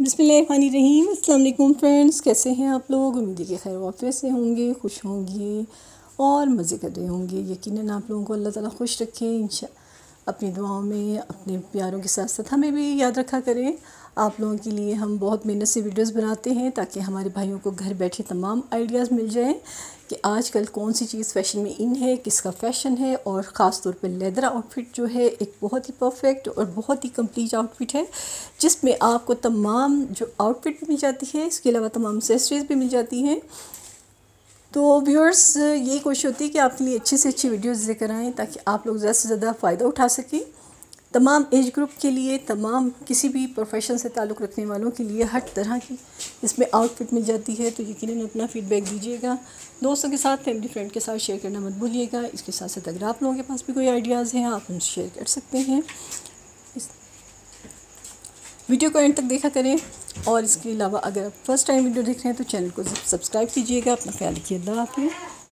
बिसमीम अल्लाम फ्रेंड्स, कैसे हैं आप लोग? उम्मीद के खैर वापस से होंगे, खुश होंगे और मज़े कर रहे होंगे। यकीनन आप लोगों को अल्लाह ताला खुश रखे इन अपनी दुआओं में, अपने प्यारों के साथ साथ हमें भी याद रखा करें। आप लोगों के लिए हम बहुत मेहनत से वीडियोस बनाते हैं ताकि हमारे भाइयों को घर बैठे तमाम आइडियाज़ मिल जाएँ कि आजकल कौन सी चीज़ फ़ैशन में इन है, किसका फ़ैशन है और ख़ास तौर पे लेदर आउटफिट जो है एक बहुत ही परफेक्ट और बहुत ही कंप्लीट आउटफिट है, जिसमें आपको तमाम जो आउटफिट मिल जाती है, इसके अलावा तमाम एसेसरीज़ भी मिल जाती हैं। तो व्यूअर्स, यही कोशिश होती है कि आपके लिए अच्छी से अच्छी वीडियोज़ लेकर आएँ ताकि आप लोग ज़्यादा से ज़्यादा फ़ायदा उठा सकें। तमाम एज ग्रुप के लिए, तमाम किसी भी प्रोफेशन से ताल्लुक़ रखने वालों के लिए हर तरह की इसमें आउटफिट मिल जाती है तो यकीन अपना फ़ीडबैक दीजिएगा। दोस्तों के साथ फैमिली फ्रेंड के साथ शेयर करना मत भूलिएगा। इसके साथ साथ, अगर आप लोगों के पास भी कोई आइडियाज़ हैं, आप उनसे शेयर कर सकते हैं। वीडियो को एंड तक देखा करें। और इसके अलावा, अगर आप फ़र्स्ट टाइम वीडियो देख रहे हैं तो चैनल को सब्सक्राइब कीजिएगा। अपना ख्याल रखिए। अल्लाह हाफिज़।